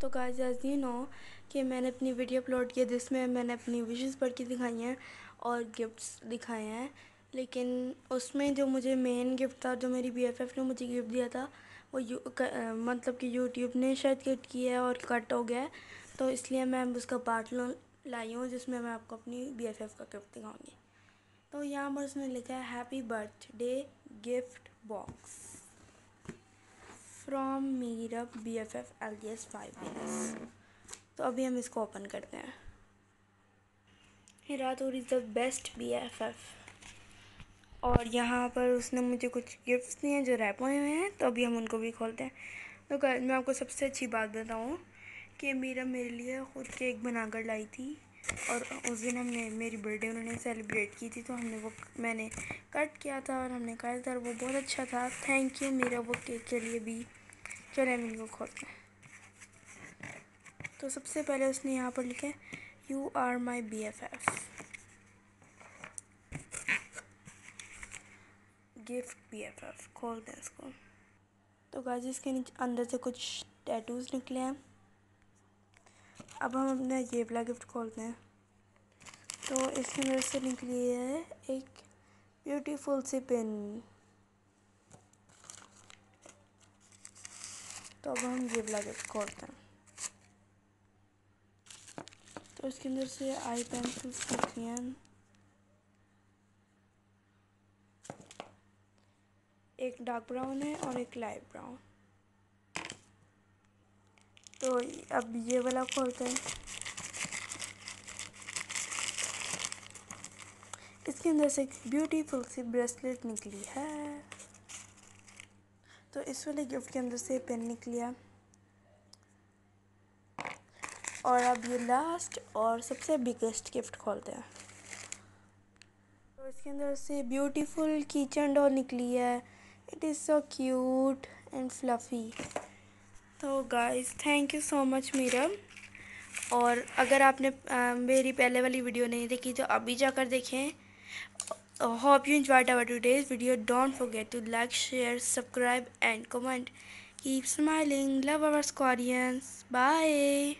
तो guys as you know कि मैंने अपनी वीडियो अपलोड किया जिसमें मैंने अपनी विशेस पढ़ के दिखाई हैं और गिफ्ट्स दिखाए हैं। लेकिन उसमें जो मुझे मेन गिफ्ट था जो मेरी बीएफएफ ने मुझे गिफ्ट दिया था वो यू क, मतलब कि यूट्यूब ने शायद कट किया है और कट हो गया तो इसलिए मैं उसका पार्ट लाई हूँ जिसमें मैं आपको अपनी बीएफएफ का गिफ्ट दिखाऊँगी। तो यहाँ पर उसने लिखा है happy birthday gift box from मीरप B F F L D S five S तो अभी हम इसको ओपन करते हैं। हिरा तो is the best B F F और यहाँ पर उसने मुझे कुछ गिफ्ट्स दिए हैं जो रैप हुए हैं तो अभी हम उनको भी खोलते हैं। तो मैं आपको सबसे अच्छी बात बताऊँ कि मीरा मेरे लिए ख़ुद केक बनाकर लाई थी और उस दिन हमने, मेरी बर्थडे उन्होंने सेलिब्रेट की थी तो हमने वो, मैंने कट किया था और हमने खाया था वो बहुत अच्छा था। थैंक यू मेरा, वो केक के लिए भी। चले हम इनको खोलते तो सबसे पहले उसने यहाँ पर लिखे you are my B F F gift B F F खोलते हैं इसको। तो गाजी इसके नीचे अंदर से कुछ टैटूज़ निकले हैं। अब हम अपना ये वाला गिफ्ट खोलते हैं। तो इसके अंदर से निकली है एक ब्यूटीफुल सी पेन तो अब हम ये वाला गिफ्ट खोलते हैं। तो इसके अंदर से आई पेंसिल्स निकली हैं। एक डार्क ब्राउन है और एक लाइट ब्राउन तो अब ये वाला खोलते हैं। इसके अंदर से एक ब्यूटीफुल सी ब्रेसलेट निकली है। तो इस वाले गिफ्ट के अंदर से पेन निकलिया और अब ये लास्ट और सबसे बिगेस्ट गिफ्ट खोलते हैं। तो इसके अंदर से ब्यूटीफुल किचन डॉल निकली है। It is so cute and fluffy तो guys thank you so much मीरम और अगर आपने मेरी पहले वाली वीडियो नहीं देखी तो अभी जाकर देखें। Hope you enjoyed our today's video don't forget to like share subscribe and comment keep smiling love our squarians bye